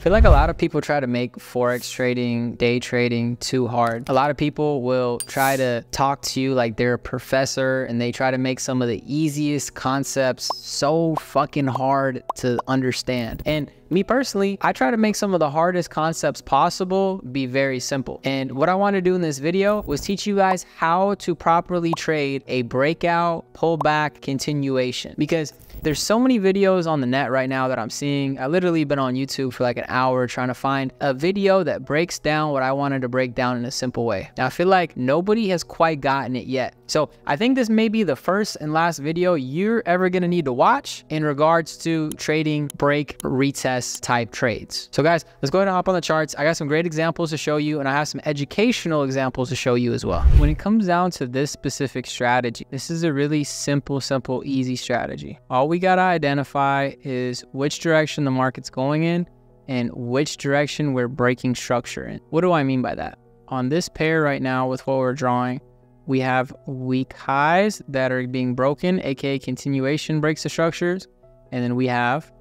I feel like a lot of people try to make Forex trading, day trading too hard. A lot of people will try to talk to you like they're a professor and they try to make some of the easiest concepts so fucking hard to understand. And me personally, I try to make some of the hardest concepts possible be very simple. And what I want to do in this video was teach you guys how to properly trade a breakout, pullback, continuation. Because there's so many videos on the net right now that I'm seeing. I literally been on YouTube for like an hour trying to find a video that breaks down what I wanted to break down in a simple way. Now I feel like nobody has quite gotten it yet. So I think this may be the first and last video you're ever gonna need to watch in regards to trading break retest type trades. So guys, let's go ahead and hop on the charts. I got some great examples to show you and I have some educational examples to show you as well. When it comes down to this specific strategy, this is a really simple, simple, easy strategy. All we got to identify is which direction the market's going in and which direction we're breaking structure in. What do I mean by that? On this pair right now with what we're drawing, we have weak highs that are being broken, aka continuation breaks the structures, and then we have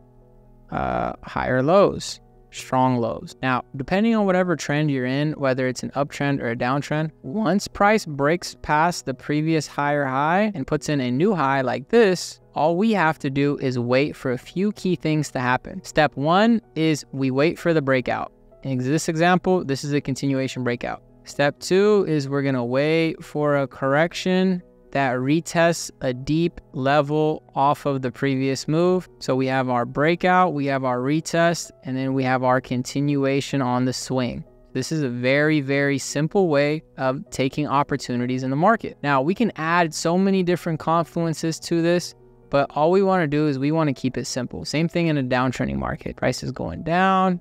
uh, higher lows strong lows. Now, depending on whatever trend you're in, whether it's an uptrend or a downtrend, once price breaks past the previous higher high and puts in a new high like this, all we have to do is wait for a few key things to happen. Step one is we wait for the breakout. In this example, this is a continuation breakout. Step two is we're gonna wait for a correction that retests a deep level off of the previous move. So we have our breakout, we have our retest, and then we have our continuation on the swing. This is a very, very simple way of taking opportunities in the market. Now, we can add so many different confluences to this, but all we want to do is we want to keep it simple. Same thing in a downtrending market. Price is going down.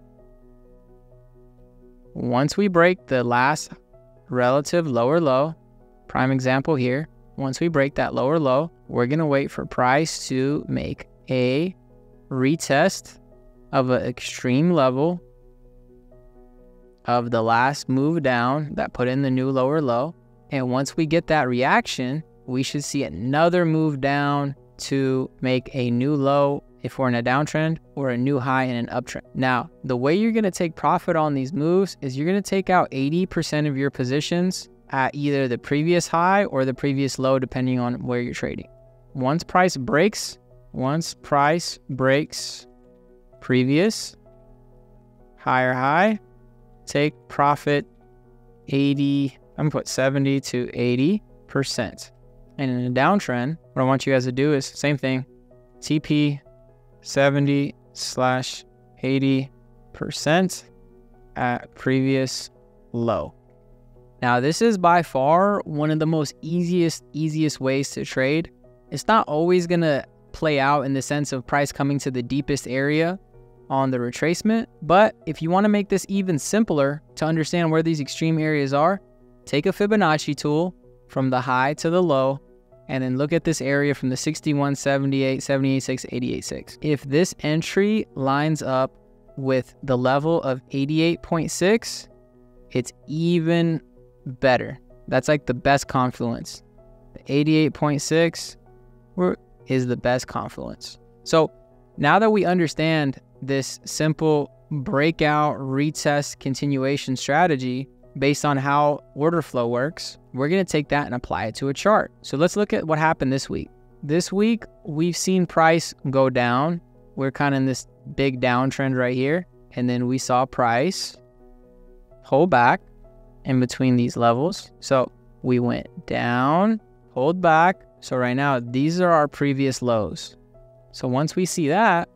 Once we break the last relative lower low, prime example here, once we break that lower low, we're going to wait for price to make a retest of an extreme level of the last move down that put in the new lower low. And once we get that reaction, we should see another move down to make a new low if we're in a downtrend or a new high in an uptrend. Now, the way you're going to take profit on these moves is you're going to take out 80% of your positions at either the previous high or the previous low, depending on where you're trading. Once price breaks, once price breaks previous higher high, take profit 80, I'm gonna put 70 to 80%. And in a downtrend, what I want you guys to do is same thing, TP 70 slash 80% at previous low. Now, this is by far one of the most easiest, easiest ways to trade. It's not always going to play out in the sense of price coming to the deepest area on the retracement. But if you want to make this even simpler to understand where these extreme areas are, take a Fibonacci tool from the high to the low and then look at this area from the 61, 78, 78.6, 88.6. If this entry lines up with the level of 88.6, it's even better. That's like the best confluence. The 88.6 is the best confluence. So now that we understand this simple breakout, retest, continuation strategy based on how order flow works, we're going to take that and apply it to a chart. So let's look at what happened this week. This week, we've seen price go down. We're kind of in this big downtrend right here. And then we saw price pull back in between these levels. So we went down, hold back. So right now, these are our previous lows. So once we see that,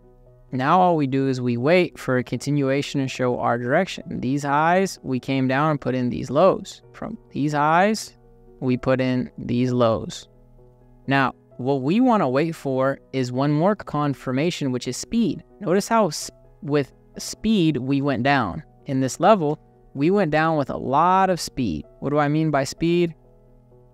now all we do is we wait for a continuation to show our direction. These highs, we came down and put in these lows. From these highs, we put in these lows. Now, what we want to wait for is one more confirmation, which is speed. Notice how with speed, we went down. In this level, we went down with a lot of speed. What do I mean by speed?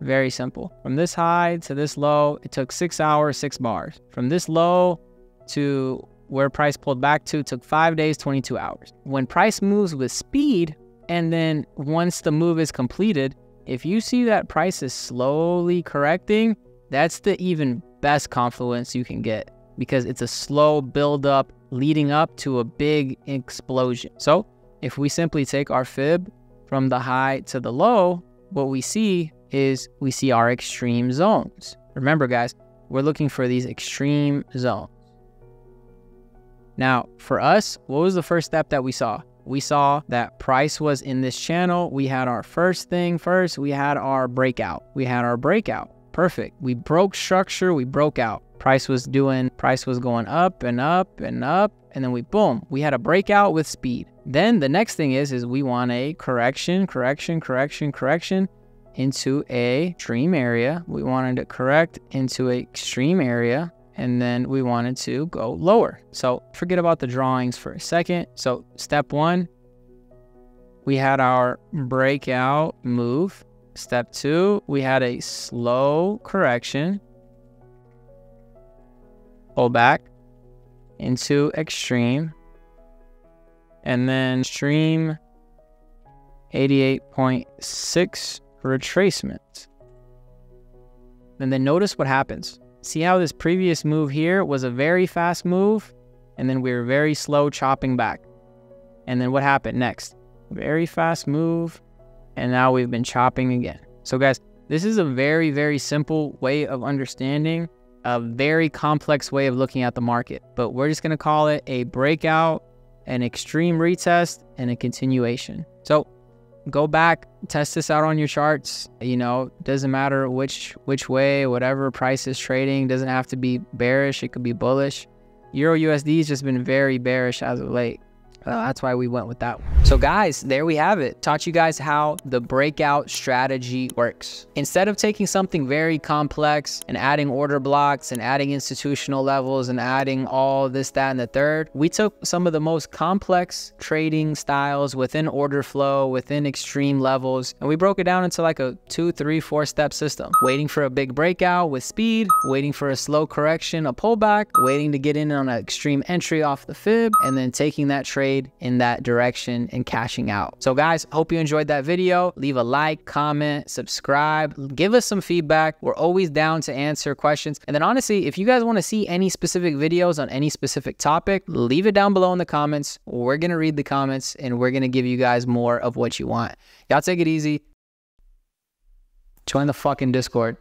Very simple. From this high to this low, it took six hours, six bars. From this low to where price pulled back to took five days, 22 hours. When price moves with speed, and then once the move is completed, if you see that price is slowly correcting, that's the even best confluence you can get because it's a slow build up leading up to a big explosion. So if we simply take our fib from the high to the low, what we see is we see our extreme zones. Remember, guys, we're looking for these extreme zones. Now, for us, what was the first step that we saw? We saw that price was in this channel. We had our first thing first. We had our breakout. We had our breakout. Perfect. We broke structure. We broke out. Price was doing, price was going up and up and up. And then we, boom, we had a breakout with speed. Then the next thing is, is we want a correction, correction, correction, correction into a extreme area. We wanted to correct into a extreme area and then we wanted to go lower. So forget about the drawings for a second. So step one, we had our breakout move. Step two, we had a slow correction. Pull back into extreme. And then extreme 88.6 retracement. And then notice what happens. See how this previous move here was a very fast move, and then we were very slow chopping back. And then what happened next? Very fast move, and now we've been chopping again. So guys, this is a very, very simple way of understanding a very complex way of looking at the market. But we're just gonna call it a breakout, an extreme retest, and a continuation. So go back, test this out on your charts. You know, doesn't matter which which way, whatever price is trading, doesn't have to be bearish, it could be bullish. Euro USD has just been very bearish as of late. Uh, that's why we went with that one. So guys, there we have it. Taught you guys how the breakout strategy works. Instead of taking something very complex and adding order blocks and adding institutional levels and adding all this, that, and the third, we took some of the most complex trading styles within order flow, within extreme levels, and we broke it down into like a two, three, four step system. Waiting for a big breakout with speed, waiting for a slow correction, a pullback, waiting to get in on an extreme entry off the fib, and then taking that trade trade in that direction and cashing out. So guys, hope you enjoyed that video. Leave a like, comment, subscribe, give us some feedback. We're always down to answer questions. And then honestly, if you guys want to see any specific videos on any specific topic, leave it down below in the comments. We're going to read the comments and we're going to give you guys more of what you want. Y'all take it easy. Join the fucking Discord.